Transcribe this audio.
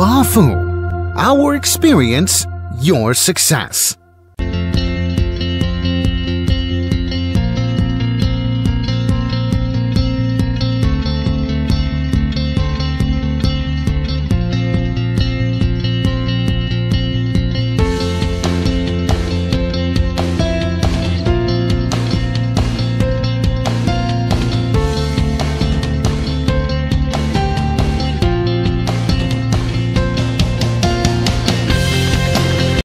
Bafu. Our experience, your success.